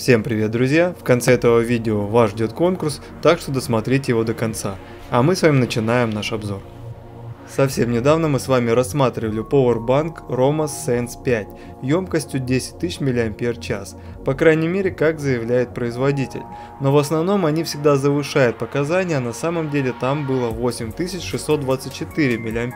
Всем привет, друзья! В конце этого видео вас ждет конкурс, так что досмотрите его до конца. А мы с вами начинаем наш обзор. Совсем недавно мы с вами рассматривали Powerbank Roma Sense 5 емкостью 10 тысяч мАч, по крайней мере как заявляет производитель, но в основном они всегда завышают показания, а на самом деле там было 8624 мА.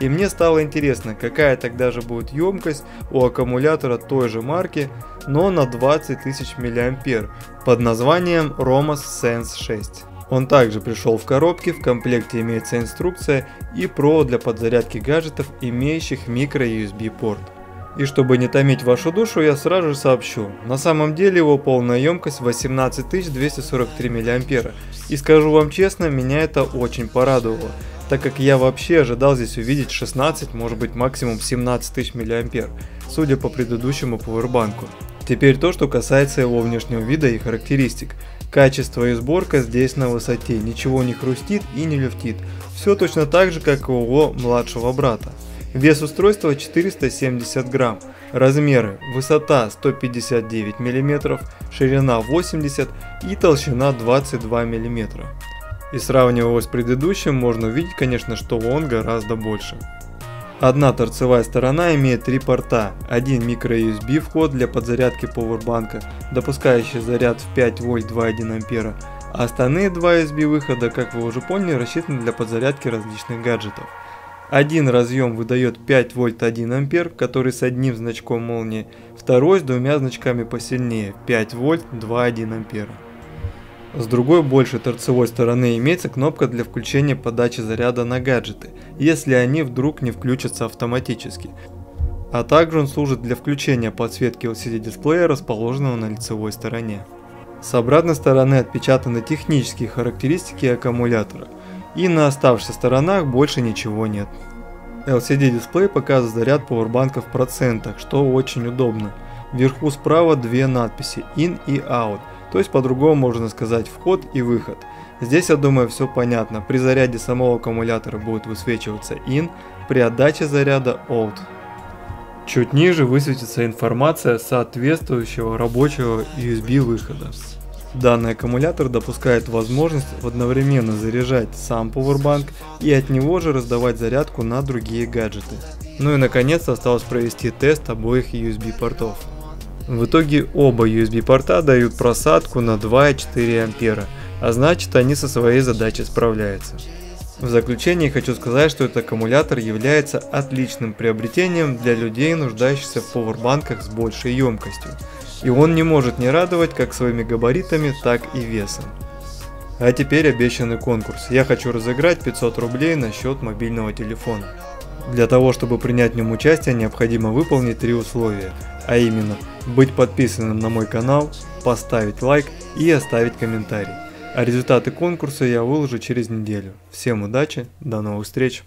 И мне стало интересно, какая тогда же будет емкость у аккумулятора той же марки, но на 20 тысяч мА под названием Romas Sense 6. Он также пришел в коробке, в комплекте имеется инструкция и провод для подзарядки гаджетов, имеющих микро-USB порт. И чтобы не томить вашу душу, я сразу же сообщу. На самом деле его полная емкость 18243 мА. И скажу вам честно, меня это очень порадовало, так как я вообще ожидал здесь увидеть 16, может быть максимум 17 тысяч мА, судя по предыдущему пауэрбанку. Теперь то, что касается его внешнего вида и характеристик. Качество и сборка здесь на высоте, ничего не хрустит и не люфтит. Все точно так же, как и у его младшего брата. Вес устройства 470 грамм. Размеры высота 159 мм, ширина 80 и толщина 22 мм. И сравнивая его с предыдущим, можно увидеть, конечно, что он гораздо больше. Одна торцевая сторона имеет три порта, один microUSB вход для подзарядки поwerбанка, допускающий заряд в 5 вольт 2,1 ампера, а остальные два USB выхода, как вы уже поняли, рассчитаны для подзарядки различных гаджетов. Один разъем выдает 5 вольт 1 ампер, который с одним значком молнии, второй с двумя значками посильнее 5 вольт 2,1 ампера. С другой большей торцевой стороны имеется кнопка для включения подачи заряда на гаджеты, если они вдруг не включатся автоматически. А также он служит для включения подсветки LCD дисплея, расположенного на лицевой стороне. С обратной стороны отпечатаны технические характеристики аккумулятора, и на оставшихся сторонах больше ничего нет. LCD дисплей показывает заряд пауэрбанка в процентах, что очень удобно. Вверху справа две надписи IN и OUT, то есть по-другому можно сказать вход и выход. Здесь, я думаю, все понятно. При заряде самого аккумулятора будет высвечиваться IN, при отдаче заряда OUT. Чуть ниже высветится информация соответствующего рабочего USB выхода. Данный аккумулятор допускает возможность одновременно заряжать сам Powerbank и от него же раздавать зарядку на другие гаджеты. Ну и наконец осталось провести тест обоих USB портов. В итоге оба USB порта дают просадку на 2,4 ампера, а значит они со своей задачей справляются. В заключение хочу сказать, что этот аккумулятор является отличным приобретением для людей, нуждающихся в поwerбанках с большей емкостью. И он не может не радовать как своими габаритами, так и весом. А теперь обещанный конкурс. Я хочу разыграть 500 рублей на счет мобильного телефона. Для того, чтобы принять в нем участие, необходимо выполнить три условия, а именно быть подписанным на мой канал, поставить лайк и оставить комментарий. А результаты конкурса я выложу через неделю. Всем удачи, до новых встреч!